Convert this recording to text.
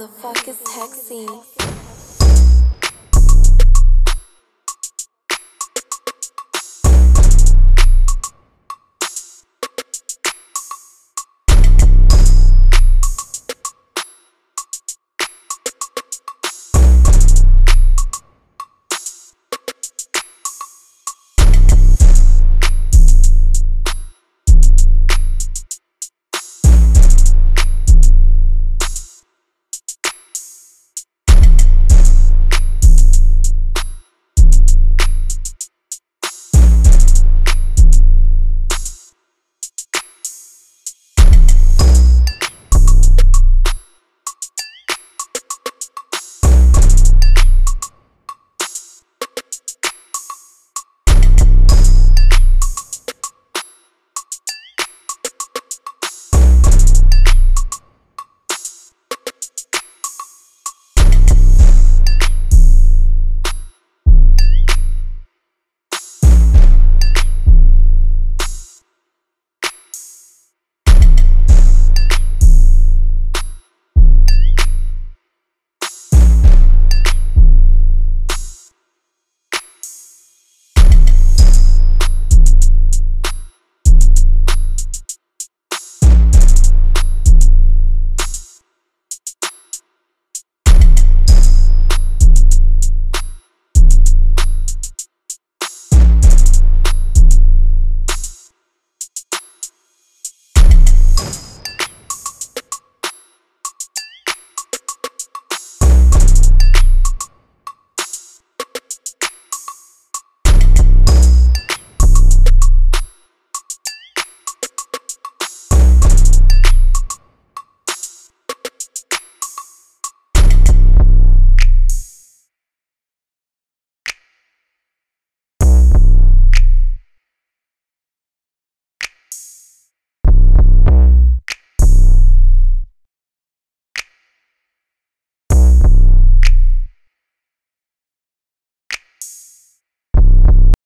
the fuck is Taxi?